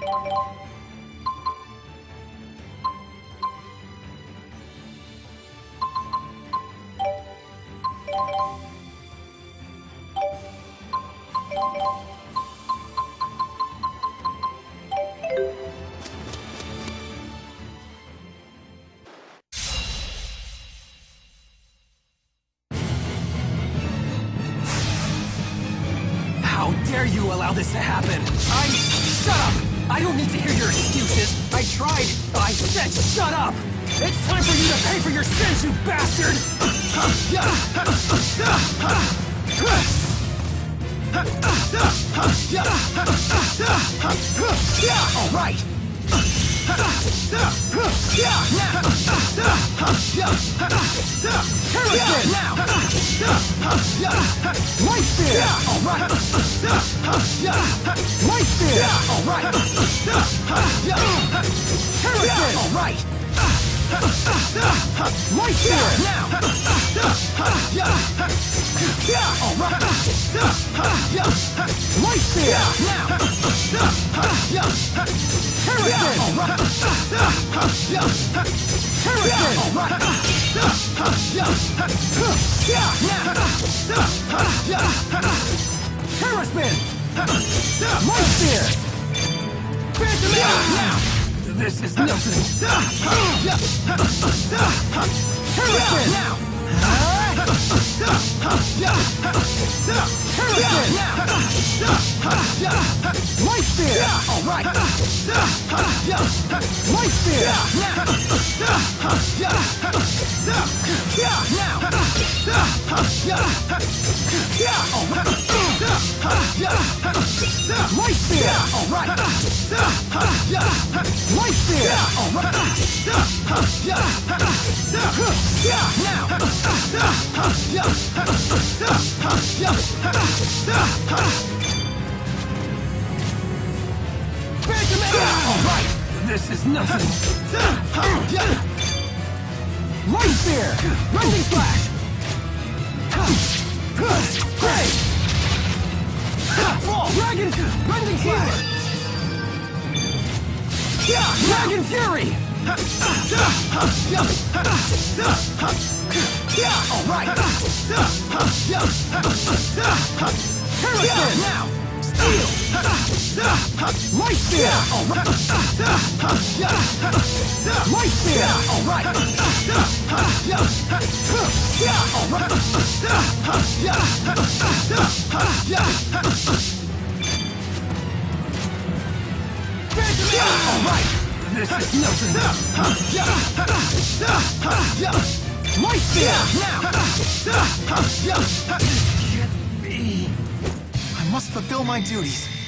How dare you allow this to happen? I... Shut up! I don't need to hear your excuses. I tried. I said shut up! It's time for you to pay for your sins, you bastard! All right. Harrison! Now. Light spear! All right. Light spear! All right. Harrison! All right. Light spear! Now. All right. Light spear! Now. Harrison! All right. Harrison! All right. Harrison! Light spear! This is nothing! Harrison! Harrison! Light spear! All right. Light spear! Light spear! All right. Light spear! All This is nothing! Light spear! Lightning! Great! Dragon! Lightning flash! Dragon Fury! Yeah, all right. Harrison! Now. Light spear! All right. Light spear! All right. Right. Now. Get me! I must fulfill my duties.